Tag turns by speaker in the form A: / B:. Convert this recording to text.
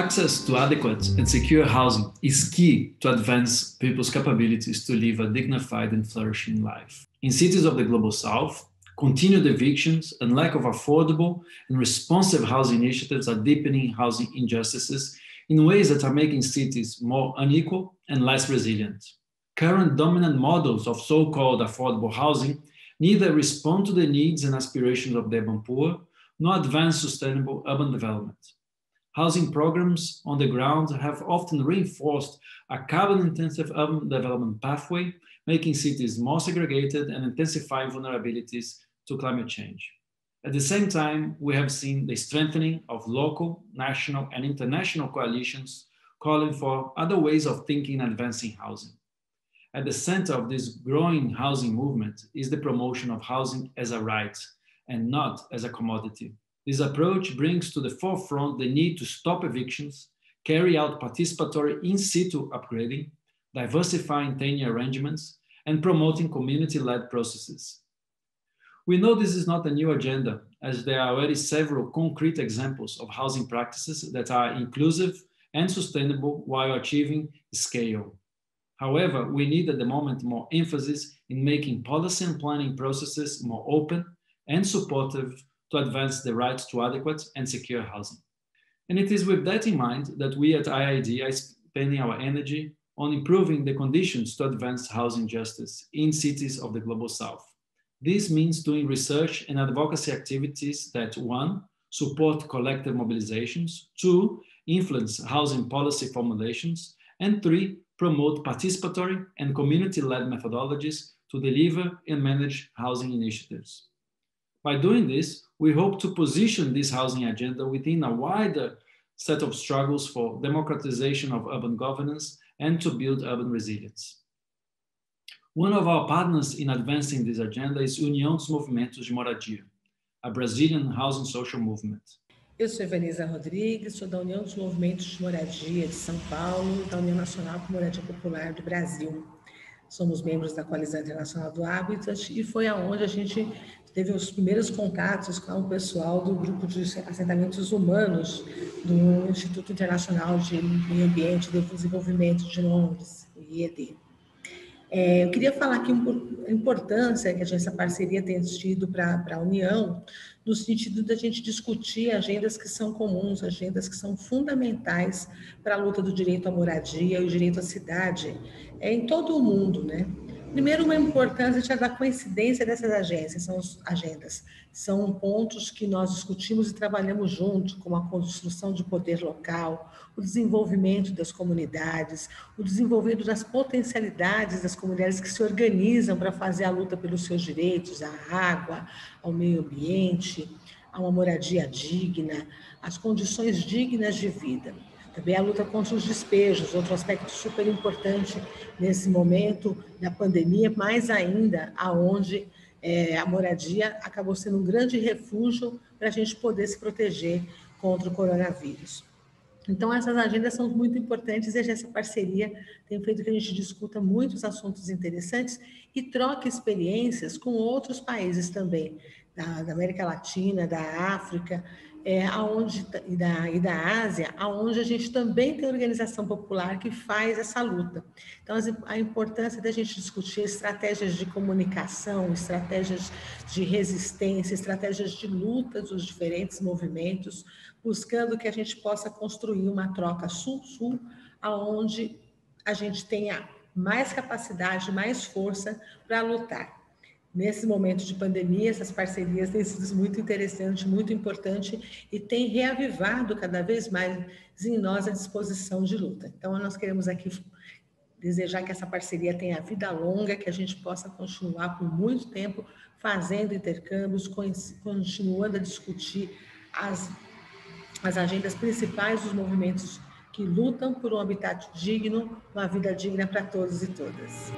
A: Access to adequate and secure housing is key to advance people's capabilities to live a dignified and flourishing life. In cities of the global south, continued evictions and lack of affordable and responsive housing initiatives are deepening housing injustices in ways that are making cities more unequal and less resilient. Current dominant models of so called affordable housing neither respond to the needs and aspirations of the urban poor nor advance sustainable urban development. Housing programs on the ground have often reinforced a carbon intensive urban development pathway, making cities more segregated and intensifying vulnerabilities to climate change. At the same time, we have seen the strengthening of local, national, and international coalitions calling for other ways of thinking and advancing housing. At the center of this growing housing movement is the promotion of housing as a right and not as a commodity. This approach brings to the forefront the need to stop evictions, carry out participatory in situ upgrading, diversifying tenure arrangements, and promoting community led processes. We know this is not a new agenda, as there are already several concrete examples of housing practices that are inclusive and sustainable while achieving scale. However, we need at the moment more emphasis in making policy and planning processes more open and supportive to advance the right to adequate and secure housing. And it is with that in mind that we at IIED are spending our energy on improving the conditions to advance housing justice in cities of the global south. This means doing research and advocacy activities that one, support collective mobilizations, two, influence housing policy formulations, and three, promote participatory and community-led methodologies to deliver and manage housing initiatives. By doing this, we hope to position this housing agenda within a wider set of struggles for democratization of urban governance and to build urban resilience. One of our partners in advancing this agenda is União dos Movimentos de Moradia, a Brazilian housing social movement.
B: Eu sou Evaniza Rodrigues, sou da União dos Movimentos de Moradia de São Paulo da União Nacional por Moradia Popular do Brasil. Somos membros da Coalizão Internacional do Habitat e foi aonde a gente teve os primeiros contatos com o pessoal do grupo de assentamentos humanos do Instituto Internacional de Meio Ambiente e Desenvolvimento de Londres, IED. É, eu queria falar aqui a importância que essa parceria tem tido para a União, no sentido da gente discutir agendas que são comuns, agendas que são fundamentais para a luta do direito à moradia e o direito à cidade é, em todo o mundo, né? Primeiro, uma importância da coincidência dessas agências, são agendas. São pontos que nós discutimos e trabalhamos junto, como a construção de poder local, o desenvolvimento das comunidades, o desenvolvimento das potencialidades das comunidades que se organizam para fazer a luta pelos seus direitos à água, ao meio ambiente, a uma moradia digna, as condições dignas de vida. Também a luta contra os despejos, outro aspecto super importante nesse momento da pandemia, mais ainda aonde é, a moradia acabou sendo um grande refúgio para a gente poder se proteger contra o coronavírus. Então, essas agendas são muito importantes e essa parceria tem feito que a gente discuta muitos assuntos interessantes e troque experiências com outros países também, da, da América Latina, da África, é, aonde, e, da, e da Ásia, aonde a gente também tem organização popular que faz essa luta. Então, a importância da gente discutir estratégias de comunicação, estratégias de resistência, estratégias de luta dos diferentes movimentos, buscando que a gente possa construir uma troca sul-sul, aonde a gente tenha mais capacidade, mais força para lutar. Nesse momento de pandemia, essas parcerias têm sido muito interessantes, muito importante e têm reavivado cada vez mais em nós a disposição de luta. Então, nós queremos aqui desejar que essa parceria tenha vida longa, que a gente possa continuar por muito tempo fazendo intercâmbios, continuando a discutir as, as agendas principais dos movimentos que lutam por um habitat digno, uma vida digna para todos e todas.